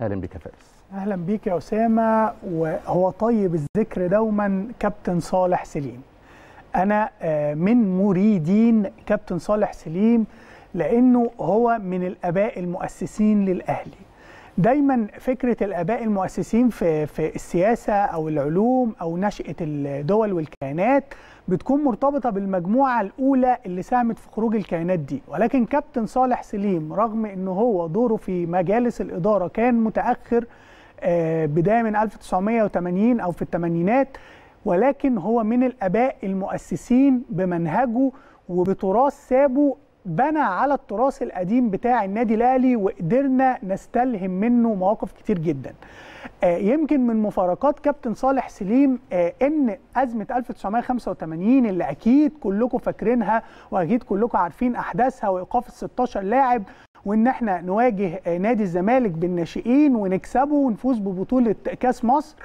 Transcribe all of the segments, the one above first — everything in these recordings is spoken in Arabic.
أهلا بك فارس. أهلا بيك يا أسامة. وهو طيب الذكر دوما كابتن صالح سليم. أنا من مريدين كابتن صالح سليم لأنه هو من الآباء المؤسسين للأهلي. دايما فكرة الآباء المؤسسين في في السياسة أو العلوم أو نشأة الدول والكيانات بتكون مرتبطة بالمجموعة الأولى اللي ساهمت في خروج الكيانات دي. ولكن كابتن صالح سليم رغم انه هو دوره في مجالس الإدارة كان متأخر بداية من 1980 أو في الثمانينات ولكن هو من الآباء المؤسسين بمنهجه وبتراث سابه بنى على التراث القديم بتاع النادي الأهلي وقدرنا نستلهم منه مواقف كتير جدا. يمكن من مفارقات كابتن صالح سليم إن أزمة 1985 اللي أكيد كلكم فاكرينها وأكيد كلكم عارفين أحداثها وإيقاف ال 16 لاعب وإن إحنا نواجه نادي الزمالك بالناشئين ونكسبه ونفوز ببطولة كأس مصر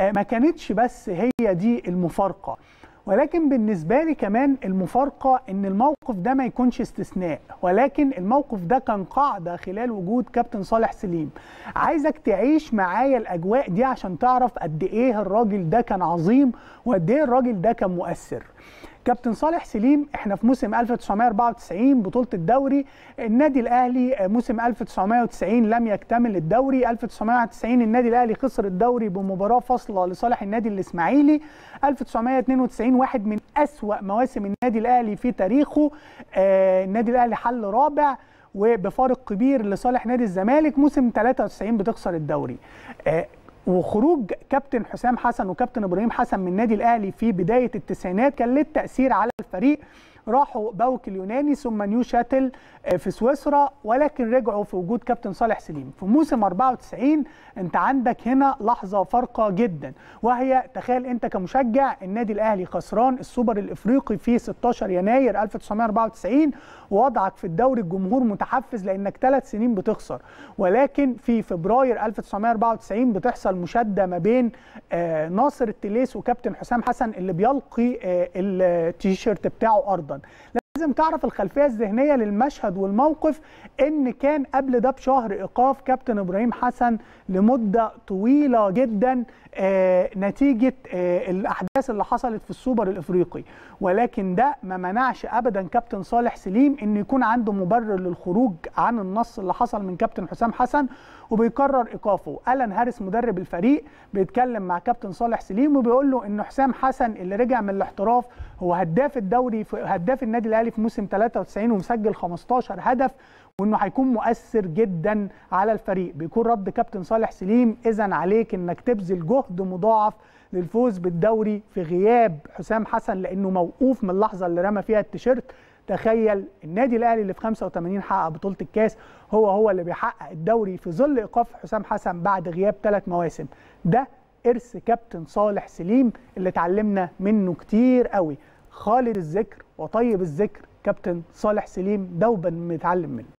ما كانتش بس هي دي المفارقة. ولكن بالنسبة لي كمان المفارقة إن الموقف ده ما يكونش استثناء ولكن الموقف ده كان قاعدة خلال وجود كابتن صالح سليم. عايزك تعيش معايا الأجواء دي عشان تعرف قد إيه الراجل ده كان عظيم وقد إيه الراجل ده كان مؤثر. كابتن صالح سليم إحنا في موسم 1994 بطولة الدوري. النادي الأهلي موسم 1990 لم يكتمل الدوري. 1991 النادي الأهلي خسر الدوري بمباراة فاصلة لصالح النادي الإسماعيلي. 1992 واحد من أسوأ مواسم النادي الأهلي في تاريخه. آه النادي الأهلي حل رابع وبفارق كبير لصالح نادي الزمالك. موسم 93 بتخسر الدوري. آه وخروج كابتن حسام حسن وكابتن إبراهيم حسن من النادي الأهلي في بداية التسعينات كان له تاثير على الفريق. راحوا باوك اليوناني ثم نيو شاتل في سويسرا ولكن رجعوا في وجود كابتن صالح سليم. في موسم 94 انت عندك هنا لحظة فارقة جدا وهي تخيل انت كمشجع النادي الأهلي خسران السوبر الإفريقي في 16 يناير 1994 ووضعك في الدوري الجمهور متحفز لأنك ثلاث سنين بتخسر. ولكن في فبراير 1994 بتحصل مشادة ما بين ناصر التليس وكابتن حسام حسن اللي بيلقي التيشيرت بتاعه ارضا. done لازم تعرف الخلفية الذهنية للمشهد والموقف إن كان قبل ده بشهر إيقاف كابتن إبراهيم حسن لمدة طويلة جدا آه نتيجة آه الأحداث اللي حصلت في السوبر الإفريقي. ولكن ده ما منعش ابدا كابتن صالح سليم إن يكون عنده مبرر للخروج عن النص اللي حصل من كابتن حسام حسن وبيقرر إيقافه. ألان هارس مدرب الفريق بيتكلم مع كابتن صالح سليم وبيقول له إن حسام حسن اللي رجع من الاحتراف هو هداف الدوري هداف النادي الأهلي في موسم 93 ومسجل 15 هدف وإنه هيكون مؤثر جدا على الفريق. بيكون رد كابتن صالح سليم اذا عليك إنك تبذل جهد مضاعف للفوز بالدوري في غياب حسام حسن لأنه موقوف من اللحظة اللي رمى فيها التيشيرت. تخيل النادي الأهلي اللي في 85 حقق بطولة الكاس هو هو اللي بيحقق الدوري في ظل إيقاف حسام حسن بعد غياب ثلاث مواسم. ده إرث كابتن صالح سليم اللي اتعلمنا منه كتير قوي. خالد الذكر وطيب الذكر كابتن صالح سليم دوبا بنتعلم منه.